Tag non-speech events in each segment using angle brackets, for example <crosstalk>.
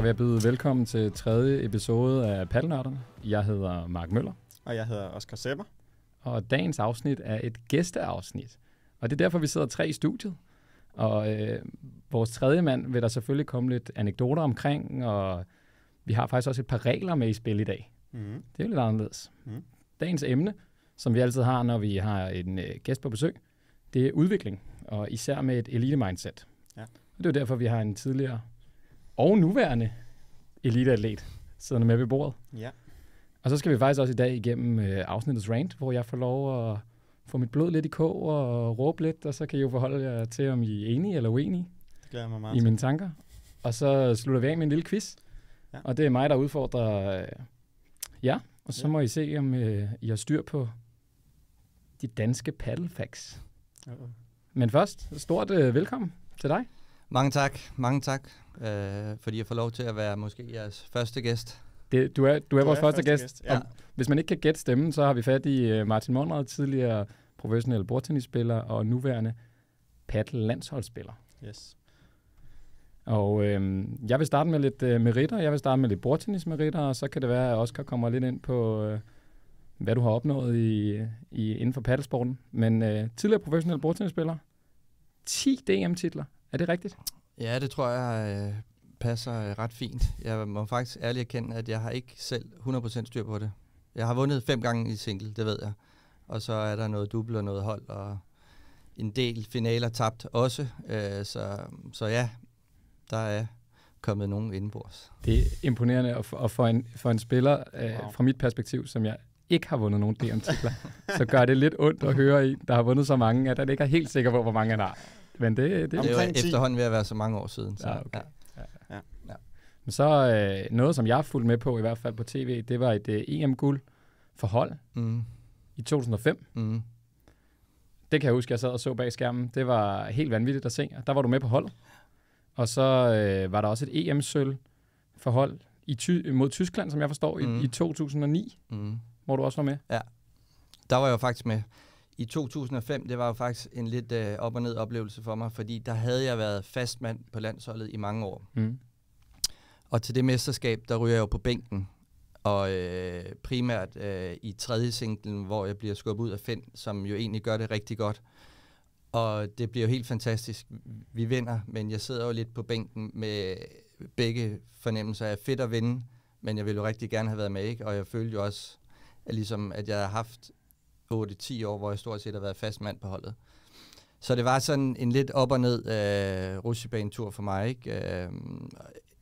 så vil jeg byde velkommen til tredje episode af Paddelnørderne. Jeg hedder Mark Møller, Og jeg hedder Oscar Sepper. og dagens afsnit er et gæsteafsnit. Og det er derfor, vi sidder tre i studiet. Og øh, vores tredje mand vil der selvfølgelig komme lidt anekdoter omkring, og vi har faktisk også et par regler med i spil i dag. Mm. Det er jo lidt anderledes. Mhm. Dagens emne, som vi altid har, når vi har en øh, gæst på besøg, det er udvikling, og især med et elite-mindset. Ja. Og det er derfor, vi har en tidligere og nuværende eliteatlet siddende med ved bordet. Ja. Og så skal vi faktisk også i dag igennem øh, afsnittets rant, hvor jeg får lov at få mit blod lidt i kog og råbe lidt, og så kan I jo forholde jer til, om I er enige eller uenige Det glæder mig meget i mine tanker. Og så slutter vi af med en lille quiz. Ja. Og det er mig, der udfordrer øh, jer. Og så Ja. må I se, om øh, I har styr på de danske paddlefacts. Uh-oh. Men først, stort øh, velkommen til dig. Mange tak, mange tak, øh, fordi jeg får lov til at være måske jeres første gæst. Det, du er, du er vores første gæst. Ja. Og hvis man ikke kan gætte stemmen, så har vi fat i øh, Martin Monrad, tidligere professionel bordtennisspiller og nuværende paddle-landsholdsspiller. Yes. Og øh, jeg vil starte med lidt øh, meritter. Jeg vil starte med lidt bordtennismeritter, og så kan det være, at Oscar kommer lidt ind på, øh, hvad du har opnået i, i, inden for paddelsporten. Men øh, tidligere professionel bordtennisspiller. 10 DM-titler. Er det rigtigt? Ja, det tror jeg øh, passer øh, ret fint. Jeg må faktisk ærligt erkende, at jeg har ikke selv 100% styr på det. Jeg har vundet fem gange i single, det ved jeg. Og så er der noget dubbel og noget hold, og en del finaler tabt også. Øh, så, så ja, der er kommet nogen indenbords. Det er imponerende, og for, og for, en, for en spiller, øh, Wow. fra mit perspektiv, som jeg ikke har vundet nogen DM-titler, <laughs> så gør det lidt ondt at høre en, der har vundet så mange, at han ikke er helt sikker på, hvor mange han har. Men det, det, Det er jo Omkring 10. efterhånden ved at være så mange år siden. Så, Ja, okay. Men så øh, noget, som jeg har fulgt med på, i hvert fald på tv, det var et øh, EM-guld for hold Mm, i 2005. mm. Det kan jeg huske, jeg sad og så bag skærmen. Det var helt vanvittigt at se. Og Der var du med på hold. Og så øh, var der også et EM-sølv for hold i ty- mod Tyskland, som jeg forstår, mm. I, i 2009, Mm. hvor du også var med. Der var jeg jo faktisk med. I 2005, det var jo faktisk en lidt øh, op og ned oplevelse for mig, fordi der havde jeg været fastmand på landsholdet i mange år. Mm. Og til det mesterskab, der ryger jeg jo på bænken. Og øh, primært øh, i tredje singlen, hvor jeg bliver skubbet ud af Finn, som jo egentlig gør det rigtig godt. Og det bliver jo helt fantastisk. Vi vinder, men jeg sidder jo lidt på bænken med begge fornemmelser af fedt at vinde, men jeg ville jo rigtig gerne have været med, ikke? Og jeg følte jo også, at, ligesom, at jeg har haft 8-10 år, hvor jeg stort set har været fast mand på holdet. Så det var sådan en lidt op og ned øh, rutsjebanetur for mig, ikke? Øh,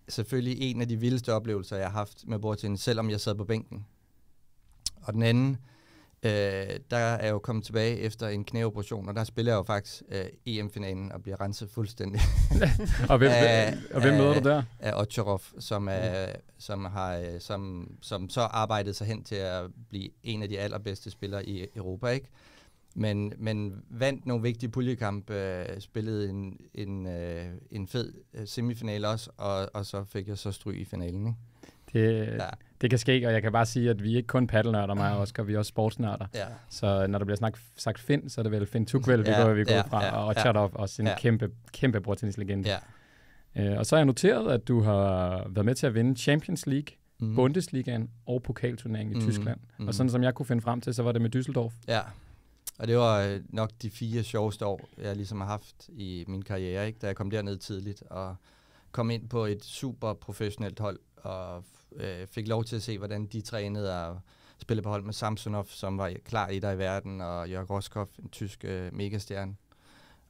selvfølgelig en af de vildeste oplevelser, jeg har haft med bordtennis, selvom jeg sad på bænken. Og den anden, øh, der er jo kommet tilbage efter en knæoperation, og der spiller jeg jo faktisk øh, EM-finalen og bliver renset fuldstændig <laughs> Og hvem, Af- og hvem møder du der? af Otcherov, som, er, som, har, øh, som, som så arbejdede sig hen til at blive en af de allerbedste spillere i Europa, ikke? Men, men vandt nogle vigtige puljekamp, øh, spillede en, en, øh, en fed øh, semifinale også, og, og så fik jeg så stryg i finalen. Ikke? Det, Ja. Det kan ske, og jeg kan bare sige, at vi er ikke kun paddelnørder, mig og Oscar, vi er også sportsnørder. Ja. Så når der bliver snak, sagt Finn, så er det vel Finn Tukvel, vi Ja, går, vi går ja, fra, ja, og ja. Chadov, også en Ja. kæmpe, kæmpe bordtennislegende. ja. Øh, og så har jeg noteret, at du har været med til at vinde Champions League, Mm. mm. Bundesligaen og pokalturneringen i Mhm, Tyskland. mhm. Og sådan som jeg kunne finde frem til, så var det med Düsseldorf. Ja, og det var øh, nok de fire sjoveste år, jeg ligesom har haft i min karriere, ikke? da jeg kom derned tidligt og kom ind på et super professionelt hold og øh, fik lov til at se, hvordan de trænede og spillede på hold med Samsonov, som var klar i der i verden, og Jørg Roskopf, en tysk øh, megastjerne.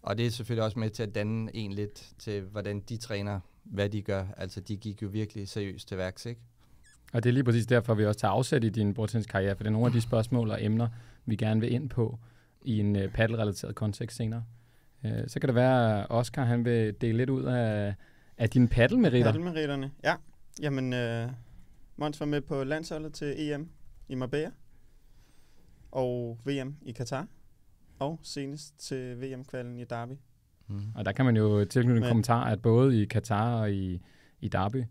Og det er selvfølgelig også med til at danne en lidt til, hvordan de træner, hvad de gør. Altså, de gik jo virkelig seriøst til værks, ikke? Og det er lige præcis derfor, vi også tager afsæt i din bordtenniskarriere, for det er nogle af de spørgsmål og emner, vi gerne vil ind på i en uh, paddelrelateret kontekst senere. Uh, så kan det være, at Oscar han vil dele lidt ud af, af dine paddelmeritter. Paddelmeritterne. Ja. Jamen, øh, Mons var med på landsholdet til EM i Marbella. Og VM i Katar. Og senest til VM-kvalen i Derby. Mm. Og der kan man jo tilknytte en Men- kommentar, at både i Katar og i, i Derby,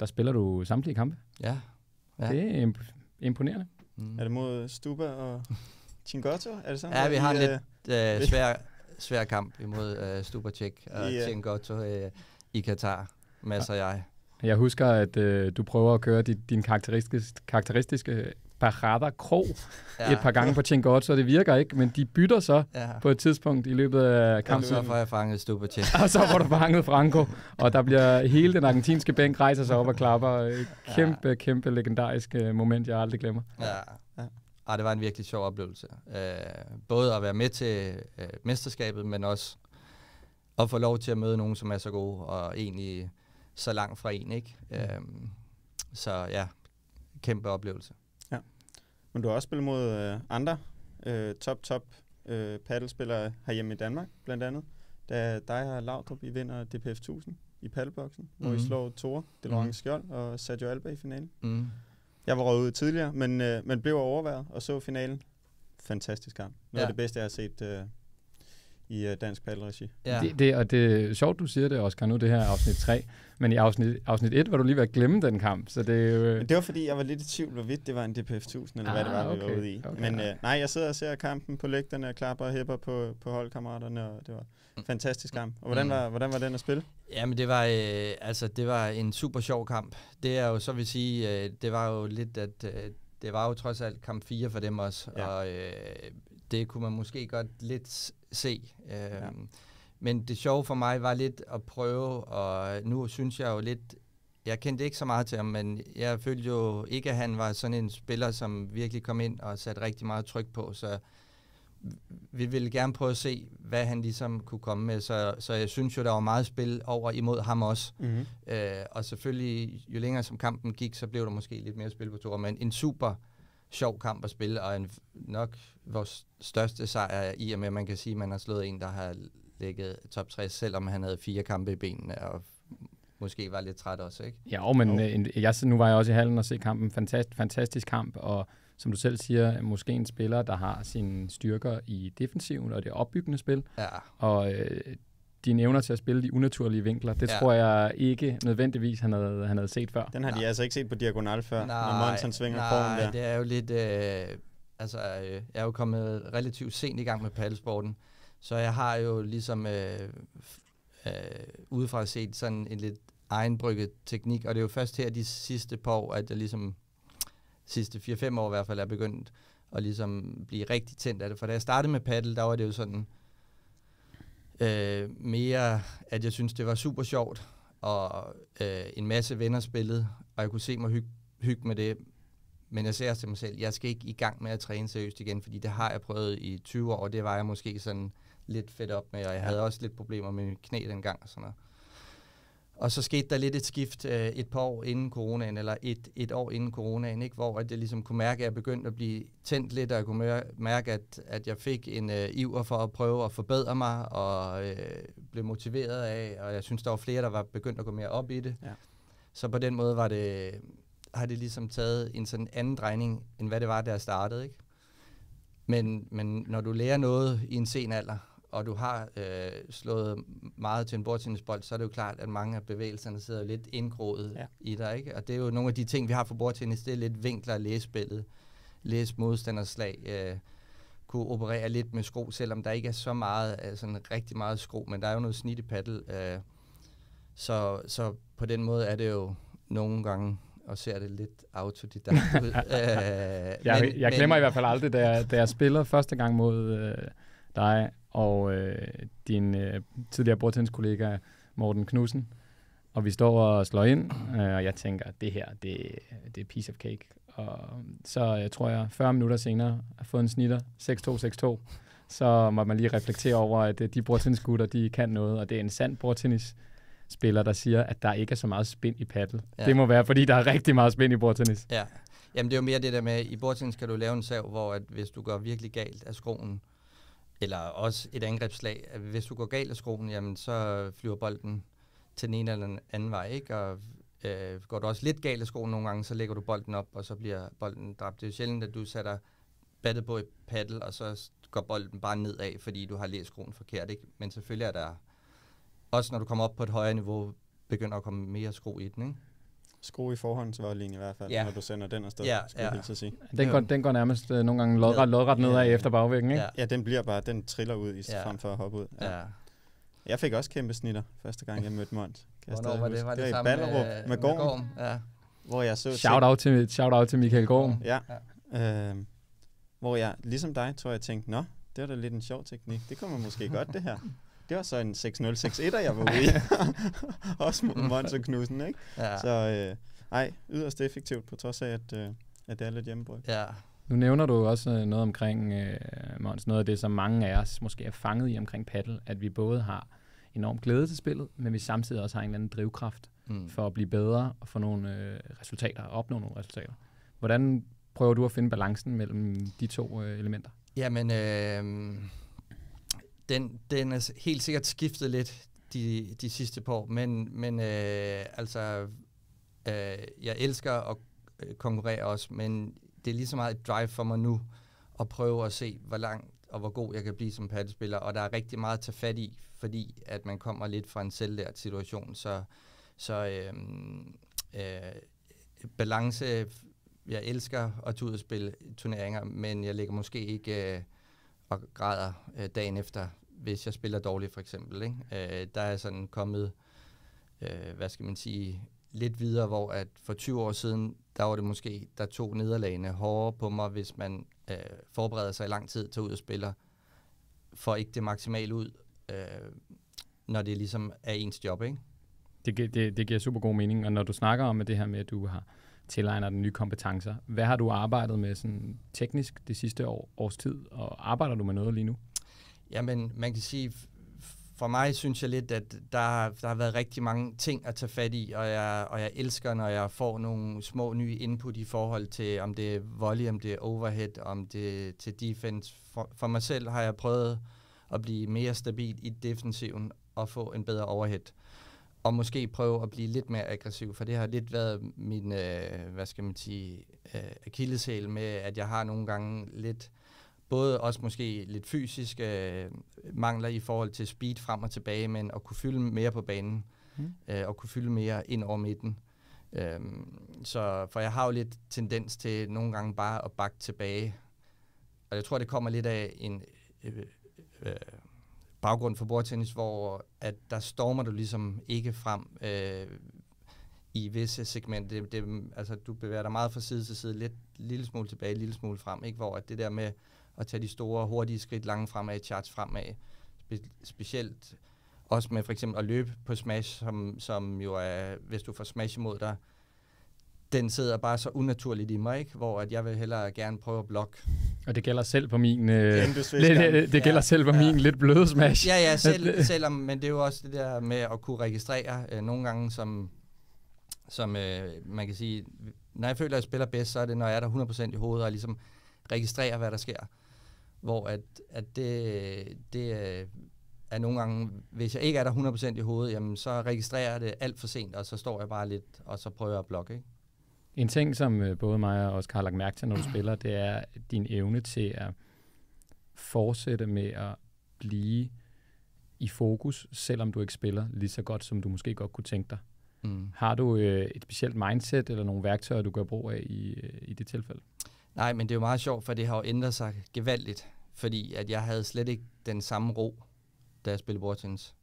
der spiller du samtlige kampe. Ja. Ja. Det er imp- imponerende. Mm. Er det mod Stuba og Chingotto? Er det sådan? Ja, vi har en øh, lidt øh, svær, svær kamp imod øh, Stubacek og yeah. Tjengotto øh, i Katar. Mads og jeg. Jeg husker, at øh, du prøver at køre din, din karakteristiske, karakteristiske Parada Kro ja. et par gange på Chingotto, så det virker ikke, men de bytter så Ja. på et tidspunkt i løbet af kampen. Så får jeg fanget Stupacek. <laughs> og så får du fanget Franco, og der bliver hele den argentinske bænk rejser sig op og klapper. Øh, Kæmpe, ja. kæmpe legendarisk øh, moment, jeg aldrig glemmer. Ja. Ja. Ej, det var en virkelig sjov oplevelse. Øh, både at være med til øh, mesterskabet, men også at få lov til at møde nogen, som er så gode, og egentlig så langt fra en, ikke? Øh, så ja, kæmpe oplevelse. Men du har også spillet mod øh, andre øh, top, top øh, paddelspillere herhjemme i Danmark, blandt andet. Da dig og Laudrup, I vinder DPF 1000 i paddelboksen, mm. hvor I Mhm. slår Tore, det Mhm. mm. Skjold og Sergio Alba i finalen. Mm. Jeg var røget ud tidligere, men, øh, men blev overværet og så finalen. Fantastisk kamp. Noget Ja. af det bedste, jeg har set øh, i øh, dansk paddelregi. Ja. Det, det, og det er sjovt, du siger det, Oscar, nu det her er afsnit 3. Men i afsnit, afsnit 1 var du lige ved at glemme den kamp, så det er jo... Men det var fordi, jeg var lidt i tvivl, hvorvidt det var en DPF 1000, eller ah, hvad det Ah, var, vi okay, var ude i. okay. Men øh, nej, jeg sidder og ser kampen på lægterne og klapper og hæpper på, på holdkammeraterne, og det var en fantastisk kamp. Og hvordan Mm. var, hvordan var den at spille? Ja, men det var, øh, altså, det var en super sjov kamp. Det er jo så vil sige, øh, det var jo lidt, at øh, det var jo trods alt kamp 4 for dem også, Ja. og øh, det kunne man måske godt lidt se. Øh, Ja. ja. Men det sjove for mig var lidt at prøve, og nu synes jeg jo lidt, jeg kendte ikke så meget til ham, men jeg følte jo ikke, at han var sådan en spiller, som virkelig kom ind og satte rigtig meget tryk på, så vi ville gerne prøve at se, hvad han ligesom kunne komme med, så, så jeg synes jo, der var meget spil over imod ham også. Mm-hmm. Øh, og selvfølgelig, jo længere som kampen gik, så blev der måske lidt mere spil på toer, men en super sjov kamp at spille, og en, nok vores største sejr i og med, at man kan sige, at man har slået en, der har ligget top 60, selvom han havde fire kampe i benene, og måske var lidt træt også, ikke? Ja, men Jo. øh, en, jeg, nu var jeg også i hallen og se kampen. Fantastisk, fantastisk kamp, og som du selv siger, måske en spiller, der har sine styrker i defensiven og det opbyggende spil, Ja, og øh, dine evner til at spille de unaturlige vinkler, det ja. Tror jeg ikke nødvendigvis, han havde, han havde set før. Den har de Nej. altså ikke set på diagonal før, når Mons han svinger nej, foran der. det er jo lidt... Øh, altså, øh, jeg er jo kommet relativt sent i gang med paddelsporten, så jeg har jo ligesom øh, øh, udefra set sådan en lidt egenbrygget teknik, og det er jo først her de sidste par år, at jeg ligesom, sidste 4-5 år i hvert fald, er begyndt at ligesom blive rigtig tændt af det. For da jeg startede med paddle, der var det jo sådan øh, mere, at jeg synes, det var super sjovt, og øh, en masse venner spillede, og jeg kunne se mig hygge hygge med det. Men jeg ser også til mig selv, jeg skal ikke i gang med at træne seriøst igen, fordi det har jeg prøvet i 20 år, og det var jeg måske sådan lidt fedt op med, og jeg havde også lidt problemer med mit knæ dengang og sådan noget. Og så skete der lidt et skift øh, et par år inden coronaen, eller et, et år inden coronaen, ikke? hvor at jeg ligesom kunne mærke, at jeg begyndte at blive tændt lidt, og jeg kunne mær- mærke, at, at jeg fik en øh, iver for at prøve at forbedre mig, og øh, blev motiveret af, og jeg synes, der var flere, der var begyndt at gå mere op i det. Ja. Så på den måde var det, har det ligesom taget en sådan anden drejning, end hvad det var, da jeg startede. Ikke? Men, men når du lærer noget i en sen alder, og du har øh, slået meget til en bordtennisbold, så er det jo klart, at mange af bevægelserne sidder lidt indgroet Ja. i dig. Ikke? Og det er jo nogle af de ting, vi har for bordtennis, det er lidt vinkler, læse spillet, læse modstanderslag, øh, kunne operere lidt med skro, selvom der ikke er så meget, øh, sådan rigtig meget skro, men der er jo noget snit i paddle. Øh, så, så på den måde er det jo nogle gange og ser det lidt autodidakt ud. <laughs> øh, Jeg, men, jeg glemmer i hvert fald aldrig, da jeg, da jeg spillede første gang mod øh, dig og øh, din øh, tidligere bordtenniskollega Morten Knudsen, og vi står og slår ind, øh, og jeg tænker, det her, det, det er piece of cake. Og så jeg tror jeg, 40 minutter senere, har fået en snitter, 6-2, 6-2, så må man lige reflektere over, at øh, de bordtennisgutter, de kan noget, og det er en sand bordtennis spiller, der siger, at der ikke er så meget spin i paddle. Ja. Det må være, fordi der er rigtig meget spin i bordtennis. Ja. Jamen det er jo mere det der med, i bordtennis kan du lave en sav, hvor at hvis du går virkelig galt af skroen, eller også et angrebsslag, hvis du går galt af skruen, jamen så flyver bolden til den ene eller den anden vej, ikke? Og øh, går du også lidt galt af skruen nogle gange, så lægger du bolden op, og så bliver bolden dræbt. Det er jo sjældent, at du sætter battet på et paddle, og så går bolden bare nedad, fordi du har læst skruen forkert, ikke? Men selvfølgelig er der, også når du kommer op på et højere niveau, begynder at komme mere skro i den, ikke? Skru i forhåndsvoldlinje i hvert fald, Ja. når du sender den afsted, Ja, skulle jeg ja. til sige. Den går, den går nærmest øh, nogle gange lodret, lodret nedad Ja. efter bagvæggen, ikke? Ja. Ja, den bliver bare, den triller ud i, Ja. frem for at hoppe ud. Ja. Jeg fik også kæmpe snitter, første gang jeg mødte Mont. Hvornår var det? Var det, det sammen i Ballerup med, med Gorm, Gorm? Ja. hvor jeg så Shout out til, shout out til Michael Gorm. Ja. Øh, hvor jeg, ligesom dig, tror jeg, tænkte, nå, det var da lidt en sjov teknik. Det kunne man måske godt, det her. Det var så en 6-0-6-1'er, jeg var ude i. <laughs> Også mod Mons og Knudsen, ikke? Ja. Så øh, ej, yderst effektivt, på trods af, at, øh, at det er lidt hjemmebryg. ja. Nu nævner du også øh, noget omkring, øh, Måns, noget af det, som mange af os måske er fanget i omkring paddle, at vi både har enorm glæde til spillet, men vi samtidig også har en eller anden drivkraft Mm. for at blive bedre og få nogle øh, resultater, og opnå nogle resultater. Hvordan prøver du at finde balancen mellem de to øh, elementer? Jamen, øh, den, den er helt sikkert skiftet lidt de, de sidste par år, men, men øh, altså, øh, jeg elsker at øh, konkurrere også, men det er lige så meget et drive for mig nu at prøve at se, hvor langt og hvor god jeg kan blive som paddespiller, og der er rigtig meget at tage fat i, fordi at man kommer lidt fra en selvlært situation, så, så øh, øh, balance, jeg elsker at tage ud og spille turneringer, men jeg lægger måske ikke øh, og græder øh, dagen efter, hvis jeg spiller dårligt for eksempel. Ikke? Øh, der er sådan kommet, øh, hvad skal man sige, lidt videre, hvor at for 20 år siden, der var det måske, der tog nederlagene hårdere på mig, hvis man øh, forbereder sig i lang tid til ud og spiller, for ikke det maksimalt ud, øh, når det ligesom er ens job, ikke? Det, det, det giver super god mening, og når du snakker om det her med, at du har tilegner dig nye kompetencer, hvad har du arbejdet med sådan teknisk det sidste år, års tid, og arbejder du med noget lige nu? Jamen, man kan sige, for mig synes jeg lidt, at der, der har været rigtig mange ting at tage fat i, og jeg, og jeg elsker, når jeg får nogle små nye input i forhold til, om det er volley, om det er overhead, om det er til defense. For, for mig selv har jeg prøvet at blive mere stabil i defensiven og få en bedre overhead. Og måske prøve at blive lidt mere aggressiv, for det har lidt været min, øh, hvad skal man sige, øh, akilleshæl med, at jeg har nogle gange lidt både også måske lidt fysiske øh, mangler i forhold til speed frem og tilbage, men at kunne fylde mere på banen, Mm. øh, og kunne fylde mere ind over midten. Øhm, så for jeg har jo lidt tendens til nogle gange bare at bakke tilbage. Og jeg tror, det kommer lidt af en øh, øh, baggrund for bordtennis, hvor at der stormer du ligesom ikke frem øh, i visse segmenter. Det, det, altså, du bevæger dig meget fra side til side, lidt lille smule tilbage, lille smule frem, ikke? hvor at det der med at tage de store, hurtige skridt langt fremad, charge fremad, spe, specielt også med for eksempel at løbe på smash, som, som jo er, hvis du får smash imod dig, den sidder bare så unaturligt i mig, ikke? hvor at jeg vil hellere gerne prøve at blokke. Og det gælder selv på min... Øh, lidt, det, det gælder Ja, selv på ja. min lidt bløde smash. Ja, ja, selv, <laughs> selvom, men det er jo også det der med at kunne registrere øh, nogle gange, som, som øh, man kan sige, når jeg føler, at jeg spiller bedst, så er det, når jeg er der 100% i hovedet, og ligesom registrerer, hvad der sker. Hvor at, at det, det øh, er nogle gange, hvis jeg ikke er der 100% i hovedet, jamen så registrerer jeg det alt for sent, og så står jeg bare lidt, og så prøver jeg at blokke, ikke? En ting, som øh, både mig og Oscar har lagt mærke til, når du <clears throat> spiller, det er din evne til at fortsætte med at blive i fokus, selvom du ikke spiller lige så godt, som du måske godt kunne tænke dig. Mm. Har du øh, et specielt mindset eller nogle værktøjer, du gør brug af i, øh, i det tilfælde? Nej, men det er jo meget sjovt, for det har jo ændret sig gevaldigt, fordi at jeg havde slet ikke den samme ro, da jeg spillede bordtennis.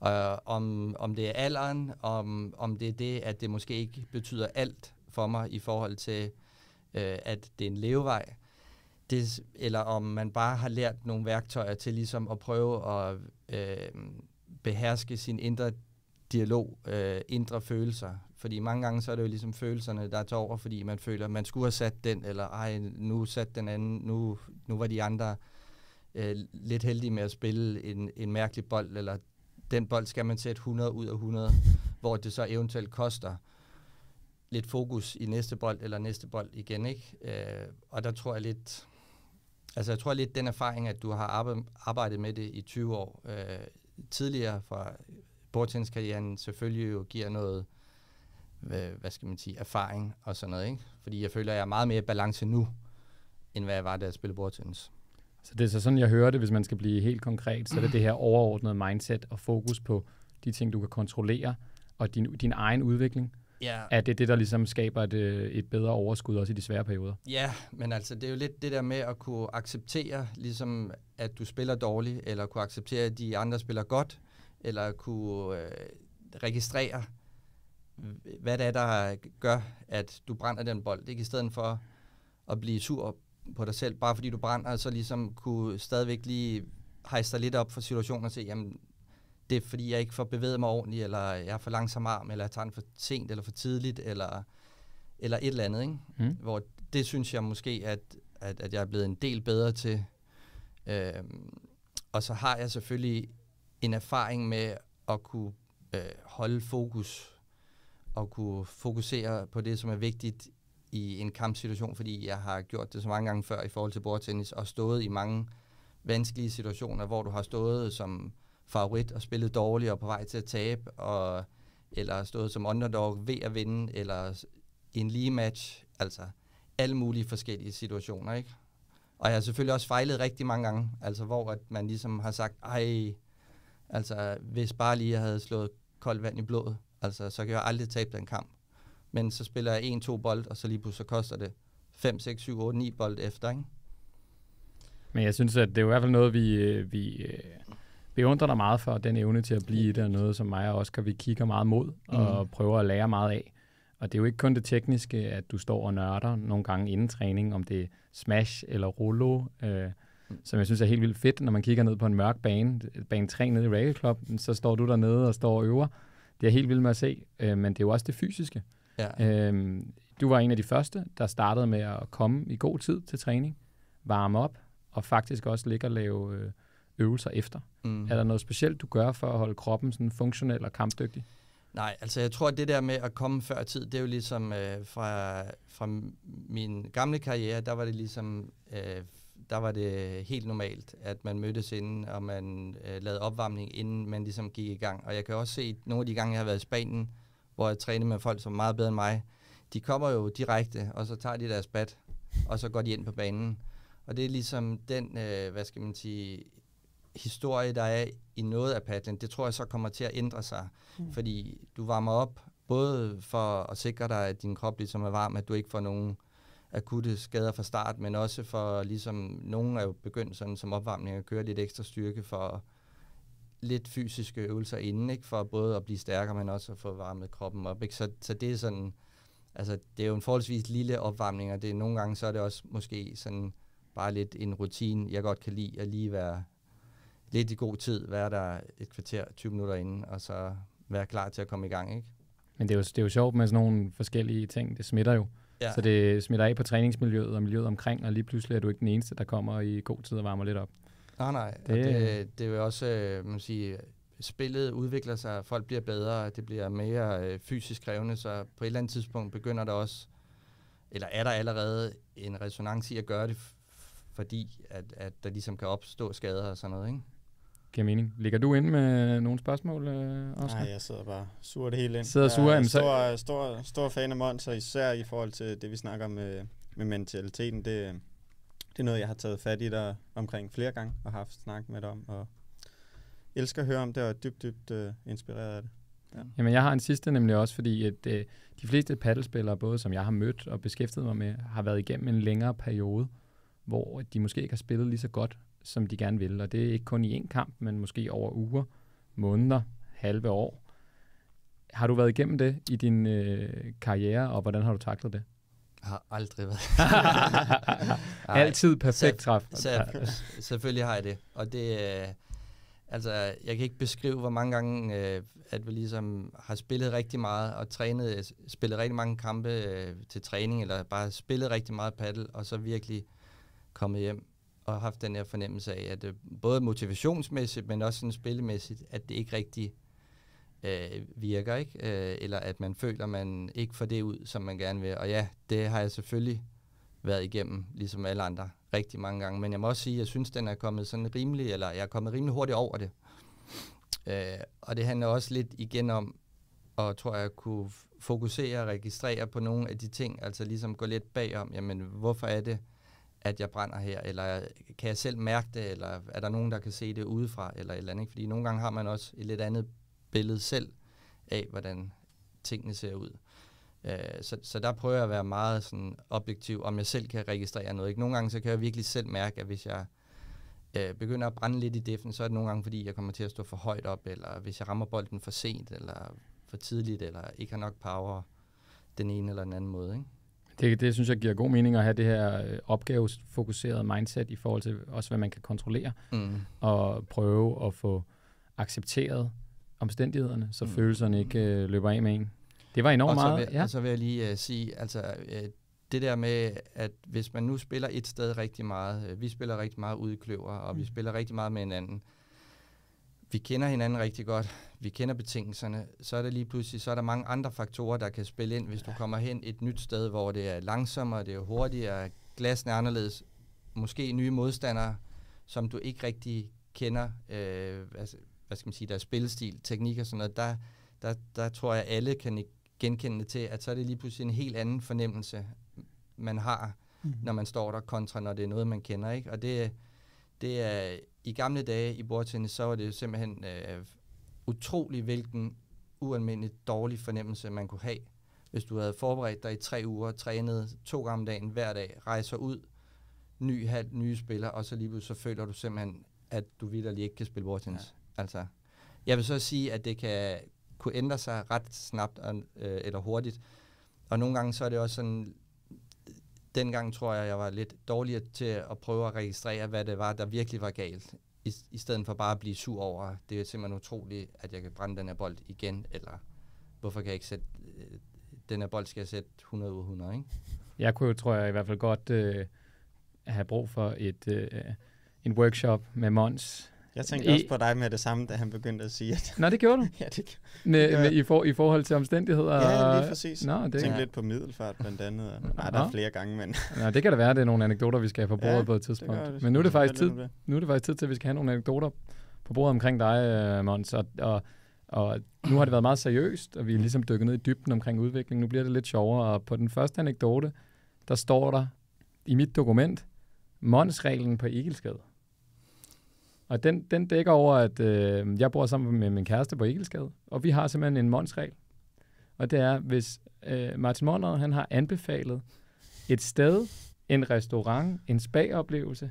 Og om, om det er alderen, om, om det er det, at det måske ikke betyder alt for mig i forhold til, øh, at det er en levevej, det, eller om man bare har lært nogle værktøjer til ligesom at prøve at øh, beherske sin indre dialog, øh, indre følelser. Fordi mange gange så er det jo ligesom følelserne, der tager over, fordi man føler, at man skulle have sat den, eller ej, nu sat den anden, nu, nu var de andre øh, lidt heldige med at spille en, en mærkelig bold, eller den bold skal man sætte 100 ud af 100, hvor det så eventuelt koster lidt fokus i næste bold, eller næste bold igen, ikke? Øh, og der tror jeg lidt, altså jeg tror lidt den erfaring, at du har arbejdet, med det i 20 år, øh, tidligere fra bordtenniskarrieren selvfølgelig jo giver noget, hvad, hvad skal man sige, erfaring og sådan noget, ikke? Fordi jeg føler, at jeg er meget mere i balance nu, end hvad jeg var, da jeg spillede bordtennis. Så det er så sådan, jeg hører det, hvis man skal blive helt konkret, så er det det her overordnede mindset og fokus på de ting, du kan kontrollere, og din, din egen udvikling. Ja, Er det det, der ligesom skaber et, øh, et bedre overskud også i de svære perioder? Ja, men altså det er jo lidt det der med at kunne acceptere, ligesom at du spiller dårligt, eller kunne acceptere, at de andre spiller godt, eller kunne øh, registrere, hvad det er, der gør, at du brænder den bold. Ikke i stedet for at blive sur på dig selv, bare fordi du brænder, så ligesom kunne stadigvæk lige hejse dig lidt op for situationen og se, jamen, det er fordi, jeg ikke får bevæget mig ordentligt, eller jeg er for langsom arm, eller jeg tager den for sent, eller for tidligt, eller, eller et eller andet. Ikke? Mm. Hvor det synes jeg måske, at, at, at jeg er blevet en del bedre til. Øhm, og så har jeg selvfølgelig en erfaring med at kunne øh, holde fokus, og kunne fokusere på det, som er vigtigt i en kampsituation, fordi jeg har gjort det så mange gange før i forhold til bordtennis, og stået i mange vanskelige situationer, hvor du har stået som favorit og spillet dårligt og på vej til at tabe, og, eller stået som underdog ved at vinde, eller i en lige match, altså alle mulige forskellige situationer, ikke? Og jeg har selvfølgelig også fejlet rigtig mange gange, altså hvor at man ligesom har sagt, ej, altså hvis bare lige jeg havde slået koldt vand i blodet, altså så kan jeg aldrig tabe den kamp. Men så spiller jeg en, to bold, og så lige pludselig så koster det 5, 6, 7, 8, 9 bold efter, ikke? Men jeg synes, at det er i hvert fald noget, vi, øh, vi øh, beundrer dig meget for, den evne til at blive der noget, som mig og Oscar, vi kigger meget mod og mm. prøver at lære meget af. Og det er jo ikke kun det tekniske, at du står og nørder nogle gange inden træning, om det er smash eller rollo, øh, mm. som jeg synes er helt vildt fedt, når man kigger ned på en mørk bane, bane 3 nede i Racket Club, så står du dernede og står og øver. Det er helt vildt med at se, øh, men det er jo også det fysiske. Ja. Øh, du var en af de første, der startede med at komme i god tid til træning, varme op, og faktisk også ligge og lave øh, øvelser efter. Mm. Er der noget specielt, du gør for at holde kroppen sådan funktionel og kampdygtig? Nej, altså jeg tror, at det der med at komme før tid, det er jo ligesom øh, fra, fra min gamle karriere, der var det ligesom, øh, der var det helt normalt, at man mødtes inden, og man øh, lavede opvarmning, inden man ligesom gik i gang. Og jeg kan også se, nogle af de gange, jeg har været i Spanien, hvor jeg træner med folk, som er meget bedre end mig, de kommer jo direkte, og så tager de deres bat, og så går de ind på banen. Og det er ligesom den, øh, hvad skal man sige, historie, der er i noget af padlen, det tror jeg så kommer til at ændre sig. Mm. Fordi du varmer op, både for at sikre dig, at din krop ligesom er varm, at du ikke får nogen akutte skader fra start, men også for ligesom, nogen er jo begyndt sådan som opvarmning at køre lidt ekstra styrke for lidt fysiske øvelser inden, ikke? for både at blive stærkere, men også at få varmet kroppen op. Ikke? Så, så det er sådan, altså det er jo en forholdsvis lille opvarmning, og det er nogle gange, så er det også måske sådan bare lidt en rutine, jeg godt kan lide at lige være lidt i god tid, være der et kvarter, 20 minutter inden, og så være klar til at komme i gang, ikke? Men det er jo, det er jo sjovt med sådan nogle forskellige ting. Det smitter jo. Ja. Så det smitter af på træningsmiljøet og miljøet omkring, og lige pludselig er du ikke den eneste, der kommer i god tid og varmer lidt op. Nej, nej. Det, det, det er jo også, øh, man sige, spillet udvikler sig, folk bliver bedre, det bliver mere øh, fysisk krævende, så på et eller andet tidspunkt begynder der også, eller er der allerede en resonans i at gøre det, fordi at, at der ligesom kan opstå skader og sådan noget, ikke? Giver mening. Ligger du ind med nogle spørgsmål, øh? Nej, jeg sidder bare sur det hele ind. Sidder sur, jeg er stor, stor, stor fan af Monster, især i forhold til det, vi snakker om med, med mentaliteten. Det, det er noget, jeg har taget fat i der omkring flere gange og haft snak med dig om, og elsker at høre om det, og er dybt, dybt uh, inspireret af det. Ja. Jamen, jeg har en sidste nemlig også, fordi at, uh, de fleste paddelspillere, både som jeg har mødt og beskæftiget mig med, har været igennem en længere periode, hvor de måske ikke har spillet lige så godt, som de gerne vil. Og det er ikke kun i én kamp, men måske over uger, måneder, halve år. Har du været igennem det i din øh, karriere, og hvordan har du taklet det? Jeg har aldrig været. <laughs> Altid perfekt træf. selvfølgelig har jeg det. Og det, øh, altså, jeg kan ikke beskrive, hvor mange gange, øh, at vi ligesom har spillet rigtig meget, og trænet, spillet rigtig mange kampe øh, til træning, eller bare spillet rigtig meget paddle, og så virkelig kommet hjem og haft den her fornemmelse af, at øh, både motivationsmæssigt, men også sådan spillemæssigt, at det ikke rigtig øh, virker, ikke? Øh, eller at man føler, at man ikke får det ud, som man gerne vil. Og ja, det har jeg selvfølgelig været igennem, ligesom alle andre, rigtig mange gange. Men jeg må også sige, at jeg synes, den er kommet sådan rimelig, eller jeg er kommet rimelig hurtigt over det. Øh, og det handler også lidt igen om, og tror jeg kunne fokusere og registrere på nogle af de ting, altså ligesom gå lidt bagom, jamen hvorfor er det, at jeg brænder her, eller kan jeg selv mærke det, eller er der nogen, der kan se det udefra, eller et eller andet. Fordi nogle gange har man også et lidt andet billede selv af, hvordan tingene ser ud. Uh, så, så der prøver jeg at være meget sådan objektiv, om jeg selv kan registrere noget. Ikke? Nogle gange så kan jeg virkelig selv mærke, at hvis jeg øh, begynder at brænde lidt i defen, så er det nogle gange, fordi jeg kommer til at stå for højt op, eller hvis jeg rammer bolden for sent, eller for tidligt, eller ikke har nok power den ene eller den anden måde. Ikke? Det, det synes jeg giver god mening at have det her øh, opgavesfokuserede mindset i forhold til også, hvad man kan kontrollere, Mm. og prøve at få accepteret omstændighederne, så Mm. følelserne ikke øh, løber af med en. Det var enormt og, meget. vil, ja. og så vil jeg lige uh, sige, altså uh, det der med, at hvis man nu spiller et sted rigtig meget, uh, vi spiller rigtig meget ude i kløver, og mm. vi spiller rigtig meget med hinanden, vi kender hinanden rigtig godt, vi kender betingelserne, så er der lige pludselig, så er der mange andre faktorer, der kan spille ind, hvis du kommer hen et nyt sted, hvor det er langsommere, det er hurtigere, glassen er anderledes, måske nye modstandere, som du ikke rigtig kender, øh, altså, hvad skal man sige, deres spillestil, teknik og sådan noget, der, der, der tror jeg, alle kan genkende det til, at så er det lige pludselig en helt anden fornemmelse, man har, mm. når man står der, kontra når det er noget, man kender. Ikke? Og det, det er, i gamle dage i bordtennis, så var det jo simpelthen øh, utrolig, hvilken ualmindelig dårlig fornemmelse man kunne have, hvis du havde forberedt dig i tre uger, trænet to gange om dagen hver dag, rejser ud, ny halv, nye spillere, og så lige pludselig så føler du simpelthen, at du vidderligt ikke kan spille bordtennis. Ja. Altså, jeg vil så sige, at det kan kunne ændre sig ret snabbt og, øh, eller hurtigt. Og nogle gange så er det også sådan, dengang tror jeg, jeg var lidt dårligere til at prøve at registrere, hvad det var, der virkelig var galt. I, i stedet for bare at blive sur over, det er simpelthen utroligt, at jeg kan brænde den her bold igen, eller hvorfor kan jeg ikke sætte, øh, den her bold skal jeg sætte 100 ud 100, ikke? Jeg kunne jo, tror jeg, i hvert fald godt øh, have brug for et øh, en workshop med Mons. Jeg tænkte I- også på dig med det samme, da han begyndte at sige, at Nå, det gjorde du? <laughs> ja, det, Med, gør med, jeg. i, for, I forhold til omstændigheder? ja, lige præcis. Nå, Jeg det, tænkte Ja. lidt på middelfart blandt andet. og- Nej, der er flere gange, men Nå, det kan da være, det er nogle anekdoter, vi skal have på bordet Ja, på et det tidspunkt. det. Men nu er det faktisk tid, det. nu er det faktisk tid til, at vi skal have nogle anekdoter på bordet omkring dig, øh, Mons. Og, og, og nu har det været meget seriøst, og vi er ligesom dykket ned i dybden omkring udvikling. Nu bliver det lidt sjovere, og på den første anekdote, der står der i mit dokument, Mons-reglen på Egilsgade. Og den, den dækker over, at øh, jeg bor sammen med min kæreste på Egelsgade, og vi har simpelthen en monsregel. Og det er, hvis øh, Martin Monrad, han har anbefalet et sted, en restaurant, en spa-oplevelse,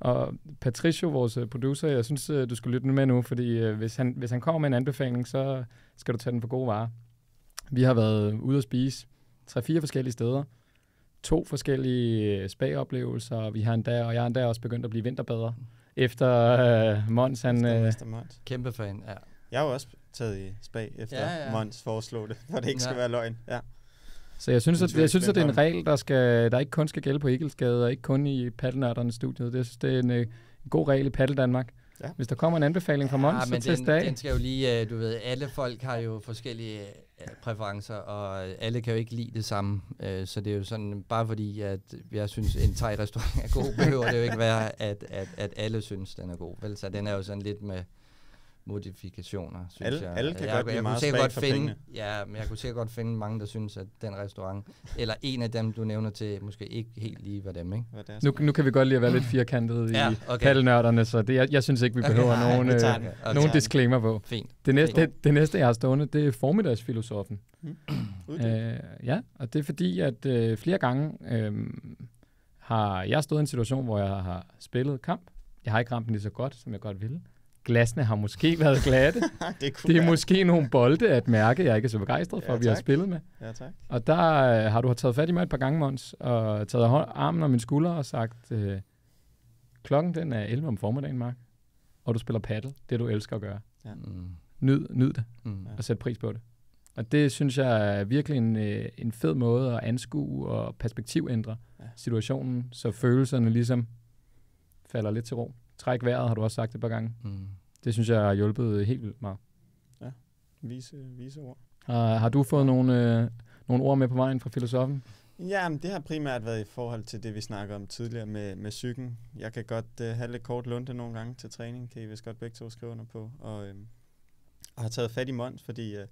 og Patricio, vores øh, producer, jeg synes, øh, du skal lytte med nu, fordi øh, hvis, han, hvis han kommer med en anbefaling, så skal du tage den for gode varer. Vi har været øh, ude at spise tre-fire forskellige steder, to forskellige spa-oplevelser, og vi har endda, og jeg har endda også begyndt at blive vinterbader, efter øh, Mons, han... Efter Øh, Mr. Mons. Kæmpe fan, ja. Jeg har jo også taget i spag, efter Ja, ja. Mons foreslog det, for det ikke Ja. skal være løgn. Ja. så jeg synes, at, jeg synes, at det er en regel, der, skal, der ikke kun skal gælde på Egilsgade, og ikke kun i paddelnørdernes studiet. Det, jeg synes, det er en, øh, en god regel i Paddel Danmark. Ja. Hvis der kommer en anbefaling fra Mons, ja, så men test den, af. den skal jo lige, øh, du ved, alle folk har jo forskellige præferencer, og øh, alle kan jo ikke lide det samme. Øh, Så det er jo sådan, bare fordi, at jeg synes, en thai-restaurant er god, behøver det jo ikke være, at, at, at alle synes, den er god. Vel, så den er jo sådan lidt med modifikationer, synes Alle- jeg. alle kan jeg, godt jeg kunne meget godt finde, pengene. Ja, men jeg kunne sikkert godt finde mange, der synes, at den restaurant, eller en af dem, du nævner til, måske ikke helt lige var dem, ikke? Hvad det er, Nu, nu kan vi godt lide at være lidt firkantet Ja, i okay. paddelnørderne, så det, jeg, jeg synes ikke, vi Okay, behøver nej, nogen, vi øh. Okay. nogen disclaimer på. Fint. Det næste, Fint. det, det næste, jeg har stående, det er formiddagsfilosofen. <clears throat> Uddyb. Øh, ja, og det er fordi, at øh, flere gange øh, har jeg stået i en situation, hvor jeg har spillet kamp. Jeg har ikke ramt den lige så godt, som jeg godt ville. Glasene har måske været glatte. <laughs> det, kunne Det er være. måske nogle bolde at mærke, jeg ikke er så begejstret for, Ja, at vi har tak. spillet med. Ja, tak. Og der øh, har du taget fat i mig et par gange, Mons, og taget hånd- armen om min skulder og sagt, øh, klokken den er 11 om formiddagen, Mark, og du spiller paddle, det du elsker at gøre. Mm. Nyd, nyd det Mm. og sæt pris på det. Og det synes jeg er virkelig en, øh, en fed måde at anskue og perspektivændre Ja. ja. situationen, så følelserne ligesom falder lidt til ro. Træk vejret, har du også sagt et par gange. Mm. Det synes jeg har hjulpet helt vildt meget. Vise, vise ord. Og har du fået nogle, øh, nogle ord med på vejen fra filosofen? Ja, men det har primært været i forhold til det, vi snakkede om tidligere med, med psyken. Jeg kan godt uh, have lidt kort lunte nogle gange til træning, kan I vist godt begge to skrive under på. Og, øhm, og har taget fat i Mons, fordi uh,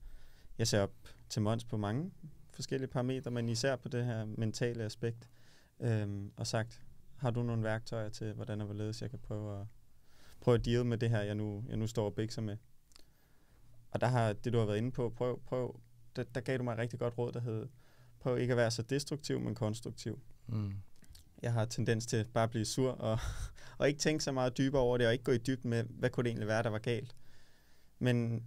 jeg ser op til Mons på mange forskellige parametre, men især på det her mentale aspekt. Øhm, og sagt, har du nogle værktøjer til, hvordan og hvorledes jeg kan prøve at, prøve at deal med det her, jeg nu, jeg nu står og bikser med. Og der har det, du har været inde på, prøv, prøv der, der gav du mig et rigtig godt råd, der hed, prøv ikke at være så destruktiv, men konstruktiv. Mm. jeg har tendens til bare at blive sur, og, <laughs> og ikke tænke så meget dybere over det, og ikke gå i dybden med, hvad kunne det egentlig være, der var galt. Men,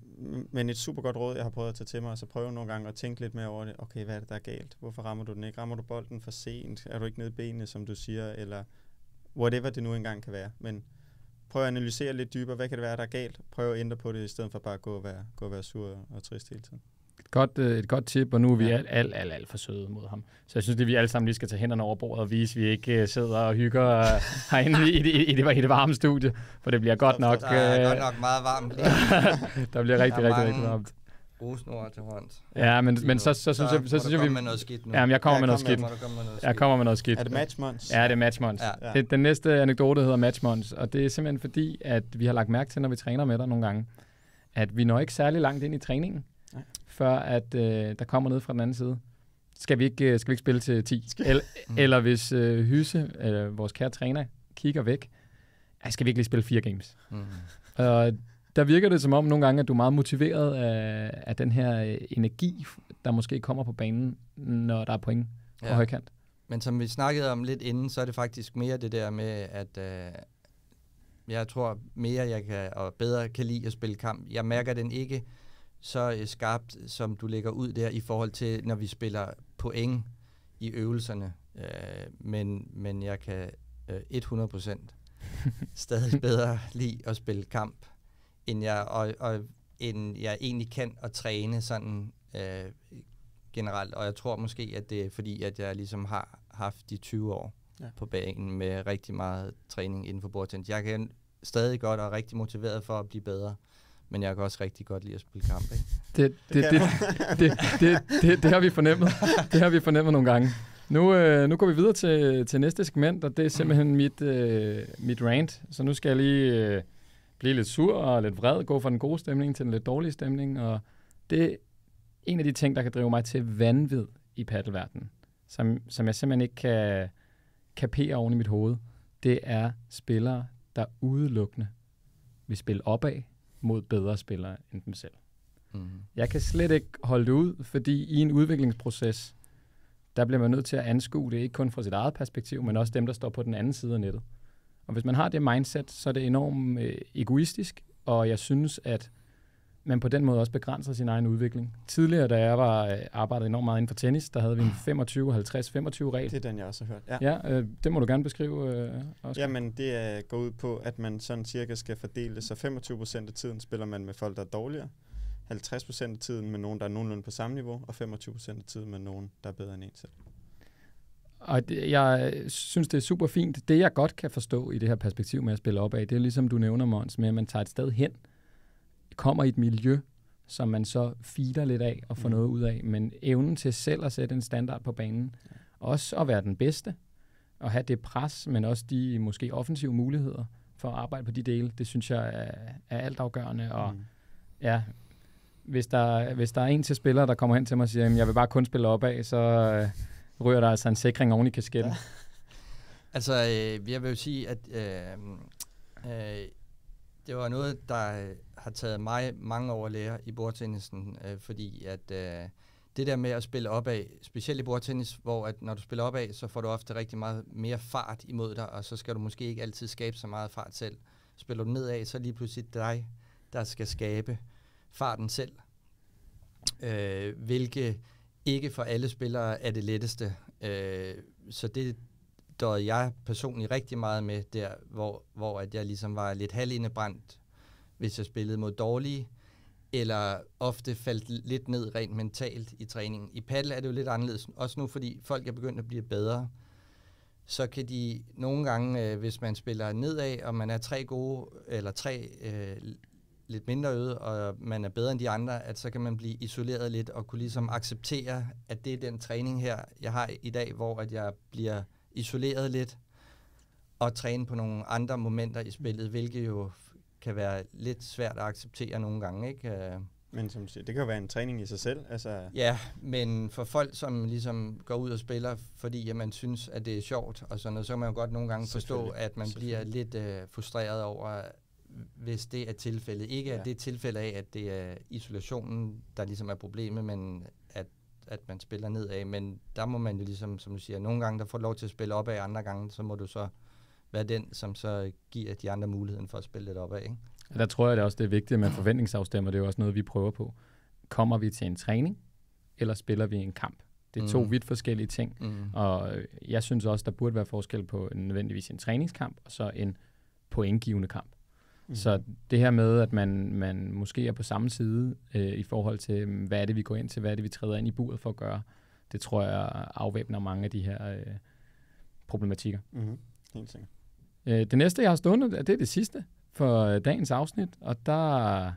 men et super godt råd, jeg har prøvet at tage til mig, og så prøve nogle gange at tænke lidt mere over det. Okay, hvad er det, der er galt? Hvorfor rammer du den ikke? Rammer du bolden for sent? Er du ikke nede i benene, som du siger? Eller whatever det nu engang kan være. Men prøv at analysere lidt dybere, hvad kan det være, der er galt? Prøv at ændre på det, i stedet for bare at gå og være, gå og være sur og trist hele tiden. Et godt, øh, et godt tip, og nu er vi ja. alt, alt, alt, alt for søde mod ham. Så jeg synes, at vi alle sammen lige skal tage hænderne over bordet og vise, at vi ikke uh, sidder og hygger uh, <laughs> herinde i, i, i, i, det, i det varme studie, for det bliver godt nok... Der er uh, godt nok meget varmt. <laughs> der bliver rigtig, rigtig, rigtig varmt. Rosenord til hånd. Ja, men, men så, så, så, så, så, så synes jeg, vi... med noget skidt nu. Jamen, jeg kommer ja, med noget skidt. Med jeg kommer med noget skidt. Er det matchmons? Ja, det er matchmons. Ja. Det, den næste anekdote hedder matchmons, og det er simpelthen fordi, at vi har lagt mærke til, når vi træner med dig nogle gange, at vi når ikke særlig langt ind i træningen, Nej. før at øh, der kommer noget fra den anden side. Skal vi ikke, øh, skal vi ikke spille til 10? Eller, mm. eller hvis øh, Hyse, øh, vores kære træner, kigger væk, skal vi ikke lige spille fire games? Mm. Og der virker det som om nogle gange, at du er meget motiveret af, af den her øh, energi, der måske kommer på banen, når der er point på ja. højkant. Men som vi snakkede om lidt inden, så er det faktisk mere det der med, at øh, jeg tror mere, jeg kan og bedre kan lide at spille kamp. Jeg mærker den ikke så øh, skarpt, som du lægger ud der i forhold til, når vi spiller point i øvelserne. Øh, men, men jeg kan øh, 100% <laughs> stadig bedre lide at spille kamp end jeg, og, og, end jeg egentlig kan at træne sådan øh, generelt. Og jeg tror måske, at det er fordi, at jeg ligesom har haft de 20 år ja. på banen med rigtig meget træning inden for bordtennis. Jeg kan stadig godt og er rigtig motiveret for at blive bedre, men jeg kan også rigtig godt lide at spille kamp. Ikke? Det, det, det, det, det, det, det, det har vi fornemmet. Det har vi fornemmet nogle gange. Nu, øh, nu går vi videre til, til næste segment, og det er simpelthen mit, øh, mit rant. Så nu skal jeg lige... Øh, blive lidt sur og lidt vred, gå fra den gode stemning til den lidt dårlige stemning, og det er en af de ting, der kan drive mig til vanvid i paddelverdenen, som, som jeg simpelthen ikke kan kapere oven i mit hoved. Det er spillere, der udelukkende vil spille opad mod bedre spillere end dem selv. Mm. Jeg kan slet ikke holde det ud, fordi i en udviklingsproces, der bliver man nødt til at anskue det ikke kun fra sit eget perspektiv, men også dem, der står på den anden side af nettet. Og hvis man har det mindset, så er det enormt øh, egoistisk, og jeg synes, at man på den måde også begrænser sin egen udvikling. Tidligere, da jeg var øh, arbejdede enormt meget inden for tennis, der havde vi en 25-50-25 regel. Det er den, jeg også har hørt. Ja, ja øh, det må du gerne beskrive, øh, Oscar. Jamen, det er, går ud på, at man sådan cirka skal fordele så 25% af tiden spiller man med folk, der er dårligere, 50% af tiden med nogen, der er nogenlunde på samme niveau, og 25% af tiden med nogen, der er bedre end en selv. Og det, jeg synes, det er super fint. Det, jeg godt kan forstå i det her perspektiv med at spille op af, det er ligesom du nævner, Måns, med at man tager et sted hen, kommer i et miljø, som man så feeder lidt af og får mm. noget ud af, men evnen til selv at sætte en standard på banen, også at være den bedste, og have det pres, men også de måske offensive muligheder for at arbejde på de dele, det synes jeg er, er altafgørende. Og mm. ja, hvis der, hvis der er en til spiller, der kommer hen til mig og siger, at jeg vil bare kun spille opad, så, ryger der altså en sikring oven i kasketten. Ja. altså, øh, jeg vil jo sige, at øh, øh, det var noget, der øh, har taget mig mange år at lære i bordtennisen, øh, fordi at øh, det der med at spille opad, specielt i bordtennis, hvor at når du spiller opad, så får du ofte rigtig meget mere fart imod dig, og så skal du måske ikke altid skabe så meget fart selv. Spiller du nedad, så er lige pludselig dig, der skal skabe farten selv. Øh, hvilke ikke for alle spillere er det letteste. Øh, så det døde jeg personligt rigtig meget med der, hvor, hvor at jeg ligesom var lidt halvindebrændt, hvis jeg spillede mod dårlige, eller ofte faldt lidt ned rent mentalt i træningen. I paddle er det jo lidt anderledes, også nu fordi folk er begyndt at blive bedre. Så kan de nogle gange, øh, hvis man spiller nedad, og man er tre gode, eller tre øh, lidt mindre øde, og man er bedre end de andre, at så kan man blive isoleret lidt og kunne ligesom acceptere, at det er den træning her, jeg har i dag, hvor at jeg bliver isoleret lidt og træne på nogle andre momenter i spillet, hvilket jo kan være lidt svært at acceptere nogle gange, ikke? Øh. Men som siger, det kan jo være en træning i sig selv. Altså... Ja, men for folk, som ligesom går ud og spiller, fordi at man synes, at det er sjovt, og sådan noget, så kan man jo godt nogle gange forstå, at man bliver lidt uh, frustreret over, hvis det er tilfældet. Ikke at ja. det er tilfælde af, at det er isolationen, der ligesom er problemet, men at man spiller nedad, men der må man jo ligesom, som du siger, nogle gange der får lov til at spille opad, andre gange så må du så være den, som så giver de andre muligheden for at spille lidt opad. Ikke? Der tror jeg det også, det er vigtigt, at man forventningsafstemmer. Det er jo også noget, vi prøver på. Kommer vi til en træning, eller spiller vi en kamp? Det er to Mm. vidt forskellige ting. Mm. Og øh, jeg synes også, der burde være forskel på en- nødvendigvis en træningskamp, og så en pointgivende kamp. Mm. Så det her med, at man, man måske er på samme side øh, i forhold til, mm, hvad er det, vi går ind til, hvad er det, vi træder ind i buret for at gøre, det tror jeg afvæbner mange af de her øh, problematikker. Mm-hmm. Helt sikkert. Øh, det næste, jeg har stående, det er det sidste for øh, dagens afsnit, og der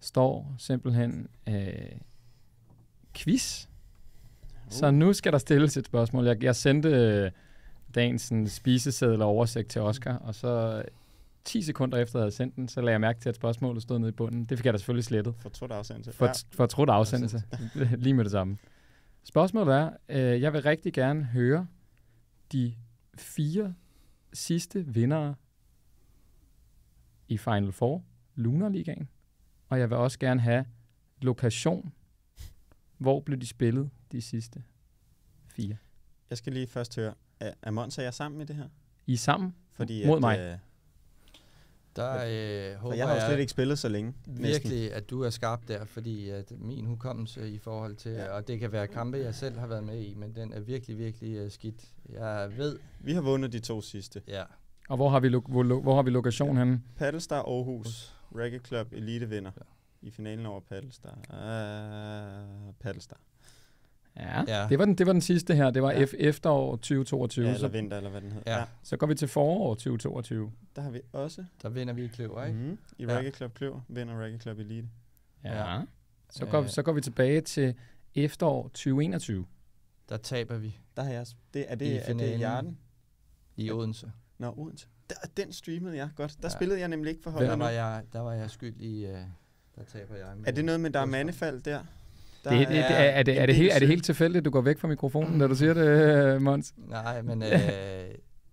står simpelthen øh, quiz. Så nu skal der stilles et spørgsmål. Jeg, jeg sendte øh, dagens sådan, spiseseddel og oversigt til Oscar, og så 10 sekunder efter, jeg havde sendt den, så lagde jeg mærke til, at spørgsmålet stod nede i bunden. Det fik jeg da selvfølgelig slettet. Fortrudt afsendelse. For, ja. for trudt afsendelse. <laughs> Lige med det samme. Spørgsmålet er, øh, jeg vil rigtig gerne høre de fire sidste vindere i Final Four, Lunar Ligaen. Og jeg vil også gerne have lokation. Hvor blev de spillet, de sidste fire? Jeg skal lige først høre, er, er Mons og jeg sammen i det her? I er sammen? Fordi Mod at, mig. Øh, Der øh, for håber jeg har jo slet ikke spillet så længe. Næsten. virkelig, at du er skarp der, fordi at min hukommelse i forhold til, Ja. og det kan være kampe, jeg selv har været med i, men den er virkelig, virkelig uh, skidt. Jeg ved, Vi har vundet de to sidste. ja, Og hvor har vi, lo- hvor, lo- hvor har vi lokation henne? Paddlestar Aarhus, Reggae Club Elite vinder Ja. i finalen over Paddlestar. Uh, Paddlestar. Ja, Ja. Det, var den, det var den sidste her. Det var Ja. efterår 2022. Ja, eller så, vinter, eller hvad den hedder. Ja. Ja. så går vi til forår 2022. Der har vi også der vinder vi i kløver, ikke? mm, i Ja. Reggae Club Kløver, vinder Reggae Club Elite. Ja. Ja. Så, går, Øh. så går vi tilbage til efterår 2021. Der taber vi Der har jeg, det, er I det, er det. Jarden? i Odense. Nå, Odense. Der, den streamede jeg godt. Der Ja. spillede jeg nemlig ikke for Der holdet var nu. jeg, der var jeg skyld i, uh, der taber jeg. Er det noget med, der er mandefald der? Der Det, det, det, er, er, det, er, det helt, er det helt tilfældigt, du går væk fra mikrofonen, da du siger det, Mons? Nej, men <laughs> øh,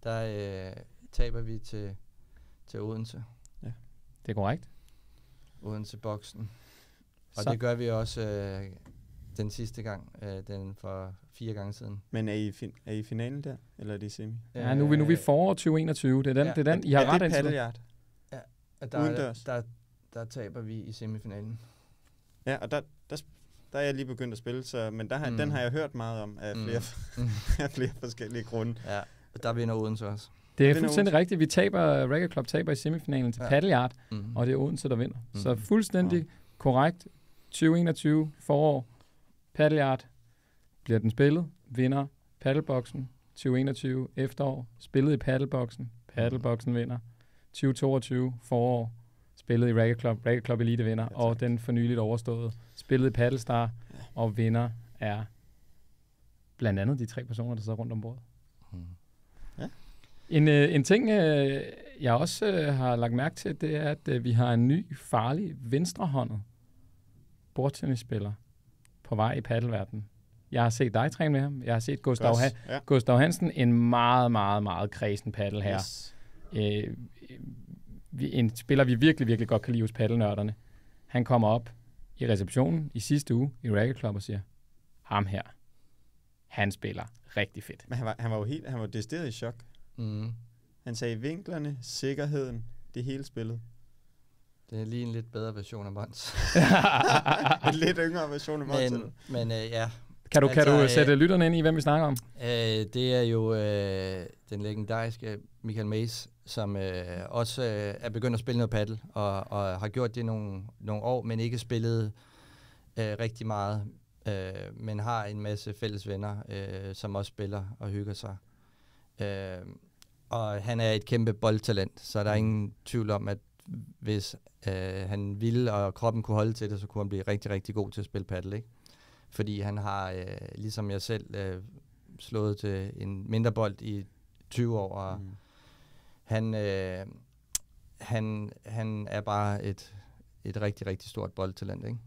der øh, taber vi til, til Odense. Det er korrekt. Odense-boksen. Og Så- det gør vi også øh, den sidste gang, øh, den for fire gange siden. Men er I, fin- er I i finalen der? Eller er det i semi? Ja, nu er vi, nu er vi Øh, forår 2021. Det er den, Ja. det er den I har er ret det paddleyard? og der, udendørs? Der, der taber vi i semifinalen. Ja, og der, der, der er jeg lige begyndt at spille, så, men der har, Mm. mm. den har jeg hørt meget om af Mm. flere, Mm. <laughs> af flere forskellige grunde. Ja, og der vinder Odense også. Det er fuldstændig rigtigt. Vi taber, Reggae Club taber i semifinalen til Ja. ja. Paddleyard, Mm. og det er Odense, der vinder. Mhm. Så fuldstændig korrekt. 2021 forår. Paddleyard bliver den spillet. Vinder paddleboksen. 2021 efterår. Spillet i paddleboksen. Paddleboksen vinder. 2022 forår. Spillet i Reggae Club. Reggae Club Elite vinder. Ja, tak. og den for nyligt overstået. Spillet i Paddlestar. Ja. Og vinder er blandt andet de tre personer, der sidder rundt om bordet. Mm. En, øh, en ting, øh, jeg også øh, har lagt mærke til, det er, at øh, vi har en ny, farlig, venstrehåndet bordtennisspiller på vej i paddelverdenen. Jeg har set dig træne med ham. Jeg har set Gustav, ha- ja. Gustav Hansen, en meget, meget, meget kredsen paddel her. Yes. Øh, vi, en spiller, vi virkelig, virkelig godt kan lide hos paddelnørderne. Han kommer op i receptionen i sidste uge i Racket Club og siger, ham her, han spiller rigtig fedt. Men han var, han var jo helt, han var decideret i chok. Mm. Han sagde vinklerne, sikkerheden, det hele spillet. Det er lige en lidt bedre version af Mons. <laughs> en lidt yngre version af Monsen. men men øh, ja, Kan du, kan Altså, du øh, sætte lytterne ind i, hvem vi snakker om? Øh, det er jo øh, den legendariske Michael Mays, som øh, også øh, er begyndt at spille noget paddle, og, og har gjort det nogle, nogle år, men ikke spillet øh, rigtig meget, øh, men har en masse fælles venner, øh, som også spiller og hygger sig. Øh, og han er et kæmpe boldtalent, så der er ingen tvivl om, at hvis øh, han ville, og kroppen kunne holde til det, så kunne han blive rigtig, rigtig god til at spille paddle, ikke? Fordi han har, øh, ligesom jeg selv, øh, slået til en mindre bold i 20 år, og mm. Han, øh, han, han er bare et, et rigtig, rigtig stort boldtalent, ikke?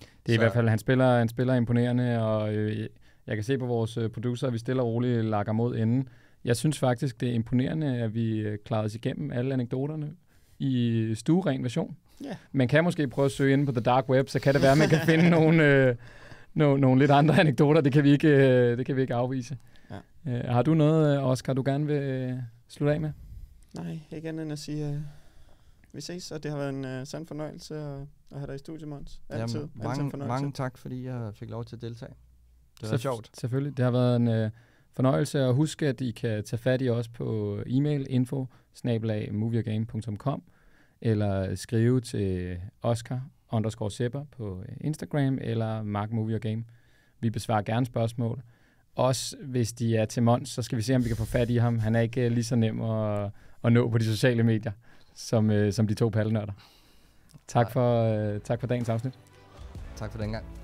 Det er Så- i hvert fald, han spiller, han spiller imponerende, og øh, jeg kan se på vores øh, producer, at vi stille og roligt lakker mod enden. Jeg synes faktisk, det er imponerende, at vi øh, klarede os igennem alle anekdoterne i stueren version. Ja. Man kan måske prøve at søge inde på The Dark Web, så kan det være, at man kan finde <laughs> nogle, øh, no, nogle lidt andre anekdoter. Det kan vi ikke, øh, det kan vi ikke afvise. Ja. Øh, har du noget, Oscar, du gerne vil øh, slutte af med? Nej, ikke andet end at sige, uh, vi ses, og det har været en uh, sand fornøjelse at, at have dig i studiet, Måns. Altid, Jamen, altid en mange, fornøjelse. mange tak, fordi jeg fik lov til at deltage. Det var Selvf- sjovt. Selvfølgelig. Det har været en øh, fornøjelse, og husk, at I kan tage fat i os på e-mail info eller skrive til Oscar underscore Sepper på Instagram eller Mark Movie og Game. Vi besvarer gerne spørgsmål. Også hvis de er til Mons, så skal vi se, om vi kan få fat i ham. Han er ikke øh, lige så nem at, at nå på de sociale medier, som, øh, som de to pallenørder. Tak for, øh, tak for dagens afsnit. Tak for den gang.